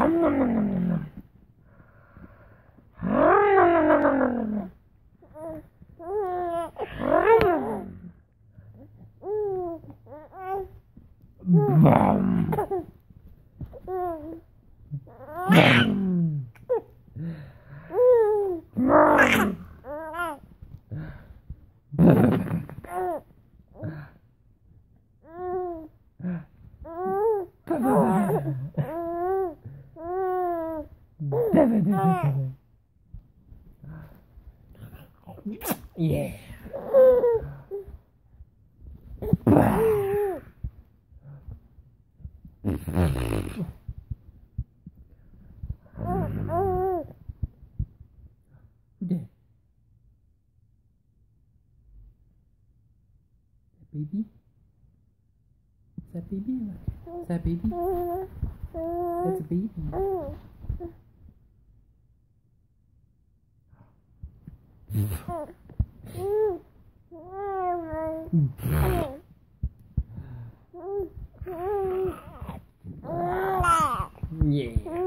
hấm hấm hấm hấm hấm Bum. Bum. Bum. Bum. Yeah. There. Baby? Is that baby? Is that baby? That's a baby. Yeah.